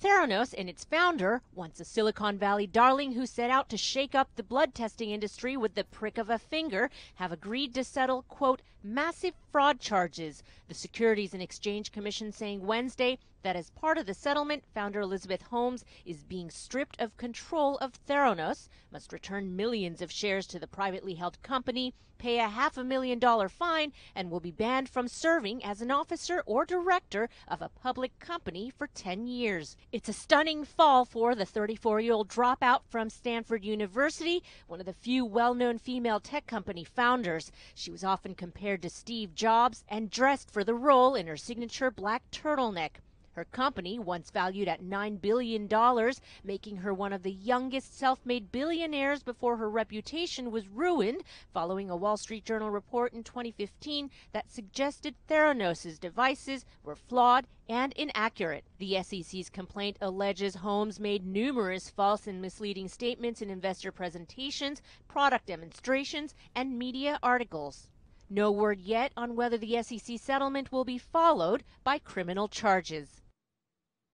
Theranos and its founder, once a Silicon Valley darling who set out to shake up the blood testing industry with the prick of a finger, have agreed to settle, quote, massive fraud charges. The Securities and Exchange Commission saying Wednesday that as part of the settlement, founder Elizabeth Holmes is being stripped of control of Theranos, must return millions of shares to the privately held company, pay a half a million dollar fine, and will be banned from serving as an officer or director of a public company for 10 years. It's a stunning fall for the 34 year old dropout from Stanford University, one of the few well known female tech company founders. She was often compared to Steve Jobs and dressed for the role in her signature black turtleneck. Her company, once valued at $9 billion, making her one of the youngest self made billionaires before her reputation was ruined following a Wall Street Journal report in 2015 that suggested Theranos' devices were flawed and inaccurate. The SEC's complaint alleges Holmes made numerous false and misleading statements in investor presentations, product demonstrations, and media articles. No word yet on whether the SEC settlement will be followed by criminal charges.